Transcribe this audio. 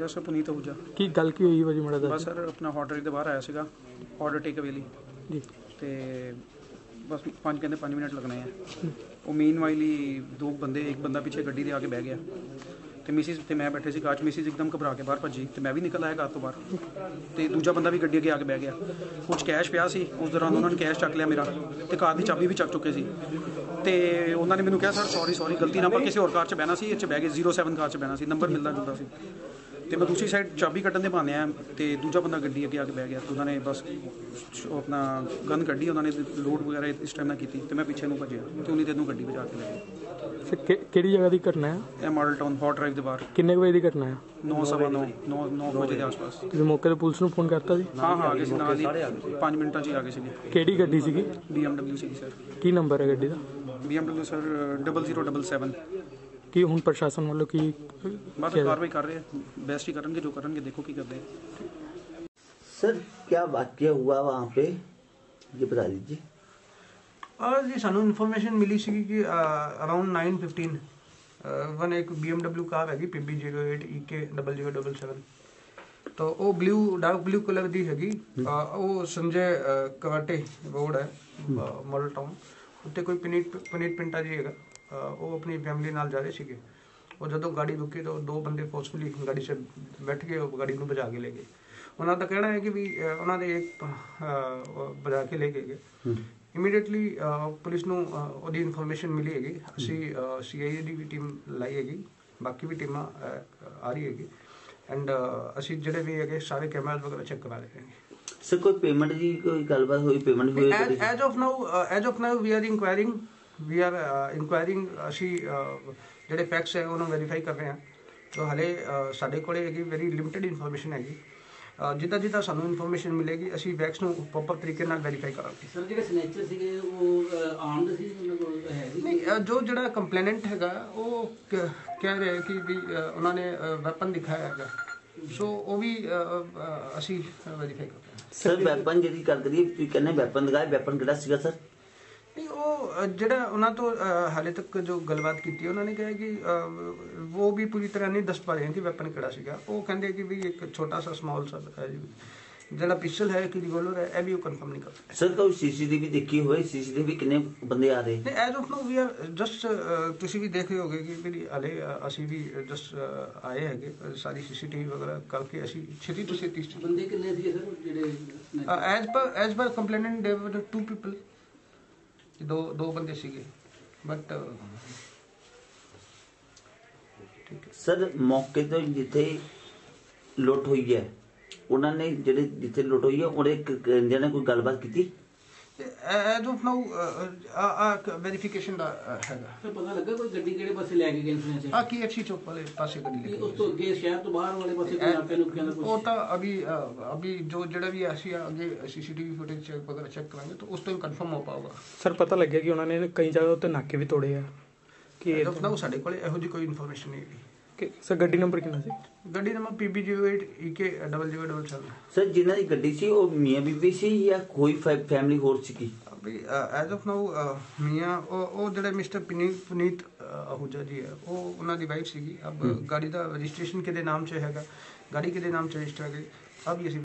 Yes ਪੁਨੀਤ ਅਹੂਜਾ ਕੀ ਗੱਲ ਕੀ ਹੋਈ ਭਾਜੀ ਮੜਾ ਬਸ ਸਰ ਆਪਣਾ ਹੋਟਲ ਦੇ ਬਾਹਰ ਆਇਆ ਸੀਗਾ ਆਰਡਰ ਟੇਕ ਅਵੇ ਲਈ। ਜੀ। ਤੇ ਬਸ ਪੰਜ ਕਹਿੰਦੇ 5 ਮਿੰਟ ਲੱਗਣੇ ਆ। ਉਹ ਮੀਨ ਵਾਈਲੀ ਦੋ ਬੰਦੇ ਇੱਕ ਬੰਦਾ ਪਿੱਛੇ ਗੱਡੀ ਦੇ ਆ ਕੇ ਬਹਿ ਗਿਆ। ਤੇ ਮਿਸਿਸ ਤੇ ਮੈਂ ਬੈਠੇ ਸੀ ਕਾਚ ਮਿਸਿਸ ਇੱਕਦਮ ਘਬਰਾ ਕੇ ਬਾਹਰ ਭੱਜੀ ਤੇ ਮੈਂ ਵੀ ਨਿਕਲ ਆਇਆ ਕਾਰ ਤੋਂ ਬਾਹਰ। ਤੇ ਦੂਜਾ ਬੰਦਾ ਵੀ ਗੱਡੀ ਅੱਗੇ ਆ ਕੇ ਬਹਿ ਗਿਆ। ਕੁਝ ਕੈਸ਼ ਪਿਆ ਸੀ ਉਸ ਦੌਰਾਨ ਉਹਨਾਂ ਨੇ ਕੈਸ਼ ਚੱਕ ਲਿਆ ਮੇਰਾ ਤੇ ਕਾਰ ਦੀ ਚਾਬੀ ਵੀ ਚੱਕ ਚੁੱਕੇ ਸੀ। ਤੇ ਉਹਨਾਂ ਨੇ ਮੈਨੂੰ ਕਿਹਾ ਸਰ ਸੌਰੀ ਸੌਰੀ ਗਲਤੀ ਨਾਲ ਆਪਾਂ ਕਿਸੇ ਹੋਰ ਕਾਰ 'ਚ ਬਹਿਣਾ ਸੀ ਇਹ 'ਚ ਬਹਿ ਗਏ 07 ਕਾਰ 'ਚ ਬਹਿਣਾ ਸੀ ਨੰਬਰ ਮਿਲਦਾ ਜੁਲਦਾ ਸੀ। ਤੇ ਮੈਂ ਦੂਸਰੀ ਸਾਈਡ ਚਾਬੀ ਕੱਢਣ ਦੇ ਬਹਾਨੇ ਆ ਤੇ ਦੂਜਾ ਬੰਦਾ ਗੱਡੀ ਅੱਗੇ ਆ ਕੇ ਬਹਿ ਗਿਆ ਤੇ ਉਹਨਾਂ ਨੇ ਬਸ ਉਹ ਆਪਣਾ ਗਨ ਕੱਢੀ ਉਹਨਾਂ ਨੇ ਲੋਡ ਵਗੈਰਾ ਇਸ ਟਾਈਮ ਨਾਲ ਕੀਤੀ ਤੇ ਮੈਂ ਪਿੱਛੇ ਨੂੰ ਭੱਜਿਆ ਤੇ ਉਹਨੀ ਤੇ ਨੂੰ ਗੱਡੀ ਵਜਾ ਕੇ ਲੈ ਗਏ। ਸਰ ਕਿ- ਕਿਹੜੀ ਜਗ੍ਹਾ ਦੀ ਘਟਨਾ ਹੈ? ਇਹ ਮਾਡਲ ਟਾਊਨ ਹੌਟ ਡਰਾਈਵ ਦੇ ਬਾਹਰ। ਕਿੰਨੇ ਕੁ ਵਜੇ ਦੀ ਘਟਨਾ ਹੈ? 9:09 9 9 ਵਜੇ ਦੇ ਆਸ-ਪਾਸ। ਤੁਸੀਂ ਮੌਕੇ ਤੇ ਪੁਲਿਸ ਨੂੰ ਫੋਨ ਕਰਤਾ ਜੀ? ਹਾਂ ਹਾਂ ਆ ਗਏ ਸੀ ਨਾਲ ਹੀ 5 ਮਿੰਟਾਂ 'ਚ ਹੀ ਆ ਗਏ ਸੀਗੇ। ਕਿਹੜੀ ਗੱਡੀ ਸੀਗੀ? BMW ਸੀਗੀ ਸਰ ਕੀ ਨੰਬਰ ਹੈ ਗੱਡੀ ਦਾ? BMW ਸਰ 0077 ਕੀ ਹੁਣ ਪ੍ਰਸ਼ਾਸਨ ਵੱਲੋਂ ਕੀ ਬਸ ਕਿਹਾ- ਕਾਰਵਾਈ ਕਰ ਰਹੇ ਆ ਬੈਸਟ ਹੀ ਕਰਨਗੇ ਜੋ ਕਰਨਗੇ ਦੇਖੋ ਕੀ ਕਰਦੇ ਆ सर क्या वाक्य हुआ वहाँ पे ये बता दीजिए ਔਰ ਜੀ ਸਾਨੂੰ ਇਨਫੋਰਮੇਸ਼ਨ ਮਿਲੀ ਸੀ ਕਿ ਅਰਾਊਂਡ 9:15 ਵਨ ਇੱਕ BMW ਕਾਰ ਹੈਗੀ PB08 EK0077 ਤਾਂ ਉਹ ਬਲੂ ਡਾਰਕ ਬਲੂ ਕਲਰ ਦੀ ਹੈਗੀ ਅਹ, ਉਹ ਸੰਜੇ ਅਹ, ਕਵਾਟੇ ਰੋਡ ਹੈ ਮਾਡਲ ਟਾਊਨ ਉੱਤੇ ਕੋਈ ਪਨੀਤ ਪਨੀਤ ਪਿੰਟਾ ਜੀ ਹੈਗਾ ਅਹ, ਉਹ ਆਪਣੀ ਫੈਮਲੀ ਨਾਲ ਜਾ ਰਹੇ ਸੀਗੇ। ਉਹ ਜਦੋਂ ਗਾੜੀ ਰੁਕੀ ਤਾਂ ਦੋ ਬੰਦੇ ਫੋਰਸਫੁਲੀ ਗਾੜੀ 'ਚ ਬੈਠ ਕੇ ਉਹ ਗਾੜੀ ਨੂੰ ਭਜਾ ਕੇ ਲੈ ਗਏ। ਉਹਨਾਂ ਦਾ ਕਹਿਣਾ ਹੈ ਕਿ ਵੀ ਉਹਨਾਂ ਦੇ ਇੱਕ ਭਜਾ ਕੇ ਲੈ ਗਏ। ਇਮੀਡੀਏਟਲੀ ਪੁਲਿਸ ਨੂੰ ਉਹਦੀ ਇਨਫੋਰਮੇਸ਼ਨ ਮਿਲੀ ਹੈਗੀ। ਅਸੀਂ ਸੀਆਈਡੀ ਦੀ ਟੀਮ ਲਾਈ ਹੈਗੀ। ਬਾਕੀ ਵੀ ਟੀਮਾਂ ਆ ਰਹੀ ਹੈਗੀ। ਐਂਡ ਅਸੀਂ ਜਿਹੜੇ ਵੀ ਹੈਗੇ ਸਾਰੇ ਕੈਮਰਾਜ਼ ਵਗੈਰਾ ਚੈੱਕ ਕਰਾ ਰਹੇ ਹਾਂ ਸਰ ਕੋਈ ਪੇਮੈਂਟ ਦੀ ਕੋਈ ਗੱਲਬਾਤ ਹੋਈ? ਪੇਮੈਂਟ ਹੋਈ as of now as of now we are inquiring we are inquiring ਅਸੀਂ uh, ਜਿਹੜੇ ਫੈਕਟਸ ਹੈ ਉਹਨੂੰ ਵੈਰੀਫਾਈ ਕਰ ਰਹੇ ਹਾਂ। ਸੋ ਹਲੇ uh, ਸਾਡੇ ਕੋਲੇ ਹੈਗੀ ਵੈਰੀ ਲਿਮਿਟਿਡ ਇਨਫੋਰਮੇਸ਼ਨ ਹੈਗੀ। ਜਿੱਦਾਂ ਜਿੱਦਾਂ ਸਾਨੂੰ ਇਨਫੋਰਮੇਸ਼ਨ ਮਿਲੇਗੀ ਅਸੀਂ ਵੈਕਸ ਨੂੰ ਪ੍ਰੋਪਰ ਤਰੀਕੇ ਨਾਲ ਵੈਰੀਫਾਈ ਕਰਾਂਗੇ। ਸਰ ਜਿਹੜੇ ਸਨੇਚਰ ਸੀਗੇ ਉਹ ਆਰਮਡ ਸੀ ਨਹੀਂ ਜੋ ਜਿਹੜਾ ਕੰਪਲੇਨੈਂਟ ਹੈਗਾ ਉਹ ਕਹਿ ਰਿਹਾ ਕਿ ਵੀ ਉਹਨਾਂ ਨੇ ਵੈਪਨ ਦਿਖਾਇਆ ਹੈਗਾ। ਸੋ ਉਹ ਵੀ ਅਸੀਂ ਵੈਰੀਫਾਈ ਕਰਦੇ ਸਰ ਵੈਪਨ ਜਿਹੜੀ ਕਰਦੇ ਕਰੀਏ ਤੁਸੀਂ ਕਹਿੰਦੇ ਵੈਪਨ ਦਿਖਾਇਆ ਵੈਪਨ ਕਿਹੜਾ ਸੀਗਾ ਸਰ ਉਹ ਜਿਹੜਾ ਉਹਨਾਂ ਤੋਂ ਹਾਲੇ ਤੱਕ ਜੋ ਗੱਲਬਾਤ ਕੀਤੀ ਉਹਨਾਂ ਨੇ ਕਿਹਾ ਕਿ ਉਹ ਵੀ ਪੂਰੀ ਤਰ੍ਹਾਂ ਨਹੀਂ ਦੱਸ ਪਾ ਰਹੇ ਕਿ ਵੈਪਨ ਕਿਹੜਾ ਸੀਗਾ। ਉਹ ਕਹਿੰਦੇ ਕਿ ਵੀ ਇੱਕ ਛੋਟਾ ਸਾ ਸਮਾਲ ਸਾ ਜਿਹੜਾ ਪਿਸਟਲ ਹੈ ਕਿ ਰਿਵੋਲਵਰ ਹੈ ਇਹ ਵੀ ਉਹ ਕਨਫਰਮ ਨਹੀਂ ਕਰ ਸਰ ਕੋਈ ਸੀਸੀਟੀਵੀ ਦੇਖੀ ਹੋਏ ਸੀਸੀਟੀਵੀ ਕਿੰਨੇ ਬੰਦੇ ਆ ਰਹੇ? ਨਹੀਂ as of now we are just ਤੁਸੀਂ ਵੀ ਦੇਖ ਰਹੇ ਹੋਗੇ ਕਿ ਵੀ ਹਲੇ ਅਸੀਂ ਵੀ ਜਸਟ ਆਏ ਹੈਗੇ। ਸਾਰੀ ਸੀਸੀਟੀਵੀ ਵਗੈਰਾ ਕਰਕੇ ਅਸੀਂ ਛੇਤੀ ਤੋਂ ਛੇਤੀ ਬੰਦੇ ਕਿੰਨੇ ਸੀਗੇ ਸਰ ਜਿਹੜੇ? As per as per complainant ਦੇ ਵਰ ਟੂ ਪੀਪਲ ਦੋ ਦੋ ਬੰਦੇ ਸੀਗੇ ਬਟ ਸਰ, ਮੌਕੇ ਤੋਂ ਜਿੱਥੇ ਲੁੱਟ ਹੋਈ ਹੈ, ਉਹਨਾਂ ਨੇ ਜਿਹੜੇ ਜਿੱਥੇ ਲੁੱਟ ਹੋਈ ਹੈ, ਉਹਦੇ ਕਹਿੰਦੇ ਨੇ ਕੋਈ ਗੱਲਬਾਤ ਕੀਤੀ? ਐਜ਼ ਆਫ ਨਾਓ ਆ ਵੈਰੀਫਿਕੇਸ਼ਨ ਦਾ ਹੈਗਾ। ਸਰ ਪਤਾ ਲੱਗਾ ਕੋਈ ਗੱਡੀ ਕਿਹੜੇ ਪਾਸੇ ਲੈ ਕੇ ਗਏ ਸਨੇਚਰ ਆ KFC ਚੌਕ ਵਾਲੇ ਪਾਸੇ ਗੱਡੀ ਕੀ ਲੱਗੀ ਉਸ ਤੋਂ ਅੱਗੇ ਸ਼ਹਿਰ ਤੋਂ ਬਾਹਰ ਵਾਲੇ ਪਾਸੇ ਕੋਈ ਆਪੇ ਨੂੰ ਕਹਿੰਦਾ ਉਹ ਕੁਝ ਤਾਂ ਅਭੀ ਅਭੀ ਜੋ ਜਿਹੜਾ ਵੀ ਅਸੀਂ ਅੱਗੇ ਸੀਸੀਟੀਵੀ ਫੁਟੇਜ ਚੈੱਕ ਵਗੈਰਾ ਚੈੱਕ ਕਰਾਂਗੇ ਤਾਂ ਉਸ ਤੋਂ ਕਨਫਰਮ ਹੋ ਪਾਊਗਾ। ਸਰ ਪਤਾ ਲੱਗਿਆ ਕਿ ਉਹਨਾਂ ਨੇ ਕਈ ਜਗ੍ਹਾ ਉੱਤੇ ਨਾਕੇ ਵੀ ਤੋੜੇ ਆ। ਕਿ ਐਜ਼ ਆਫ ਨਾਓ ਸਾਡੇ ਕੋਲੇ ਇਹੋ ਜਿਹੀ ਕੋਈ ਇਨਫੋਰਮੇਸ਼ਨ ਨਹੀਂ ਹੈਗੀ। ਕਿ ਸਰ ਗੱਡੀ ਨੰਬਰ ਕਿੰਨਾ ਸੀ? ਗੱਡੀ ਨੰਬਰ PB08 EK0077 ਸਰ ਜਿਨ੍ਹਾਂ ਦੀ ਗੱਡੀ ਸੀ ਉਹ ਮੀਆਂ ਬੀਬੀ ਸੀ ਜਾਂ ਕੋਈ ਫੈਮਿਲੀ ਹੋਰ ਸੀਗੀ ਅਭੀ ਐਜ਼ ਆਫ ਨਾਓ ਮੀਆਂ ਉਹ ਉਹ ਜਿਹੜੇ ਮਿਸਟਰ ਪੁਨੀਤ ਪੁਨੀਤ ਅ, ਆਹੂਜਾ ਜੀ ਹੈ ਉਹ ਉਹਨਾਂ ਦੀ ਵਾਈਫ ਸੀਗੀ। ਅਬ ਗਾੜੀ ਦਾ ਰਜਿਸਟ੍ਰੇਸ਼ਨ ਕਿਹਦੇ ਨਾਮ 'ਚ ਹੈਗਾ? ਗਾੜੀ ਕਿਹਦੇ ਨਾਮ 'ਚ ਰਜਿਸਟਰ ਹੈ ਅਬ ਅਸੀਂ